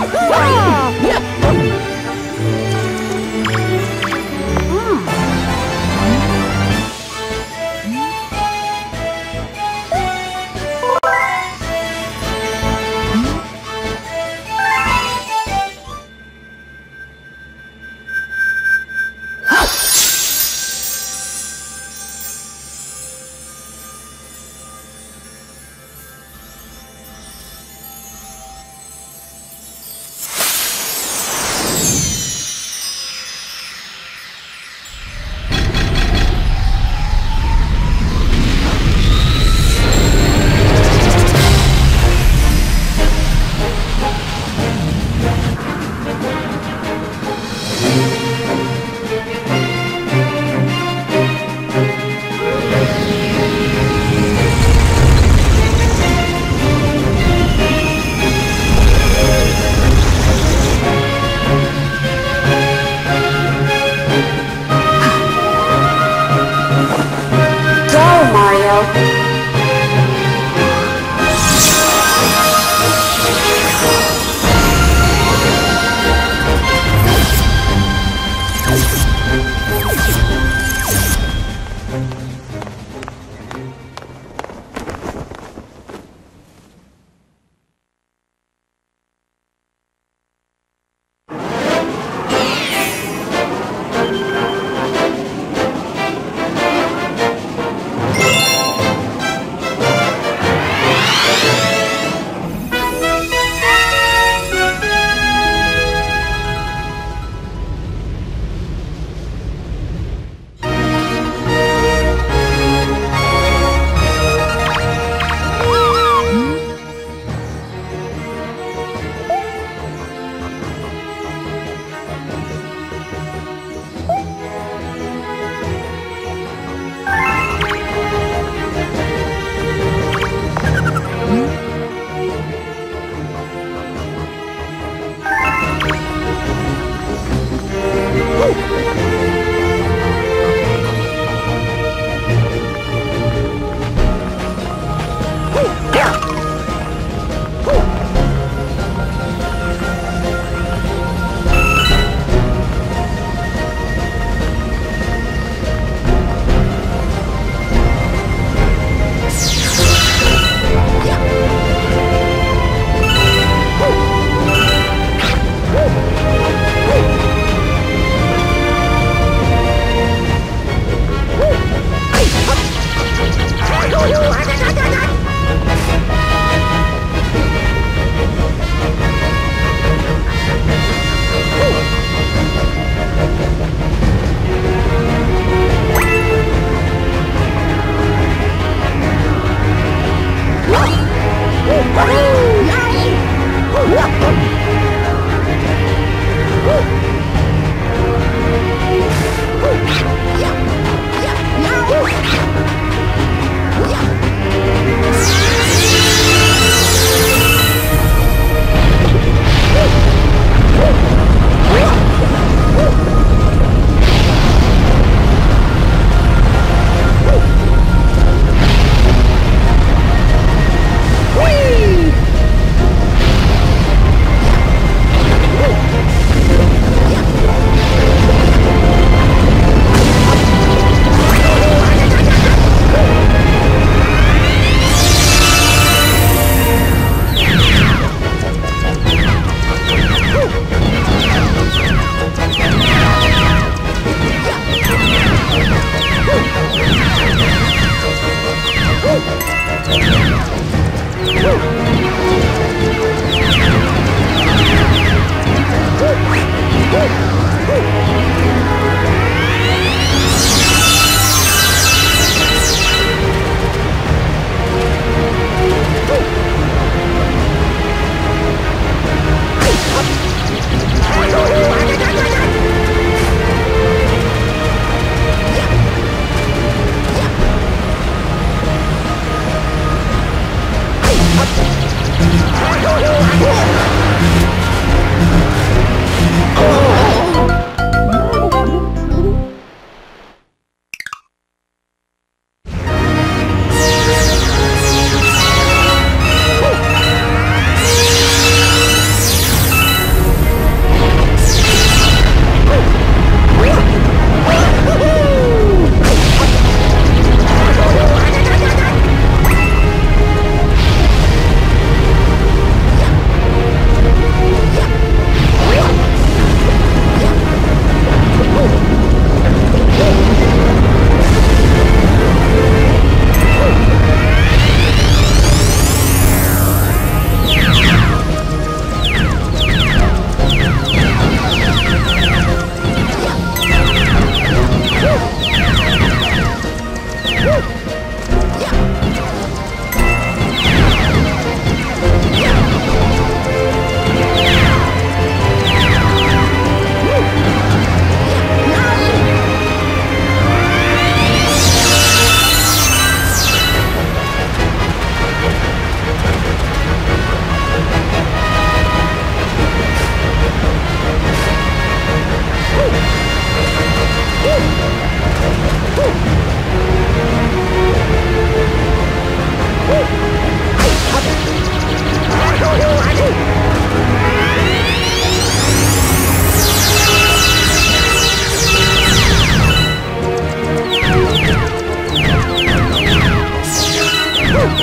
Wow! Oh!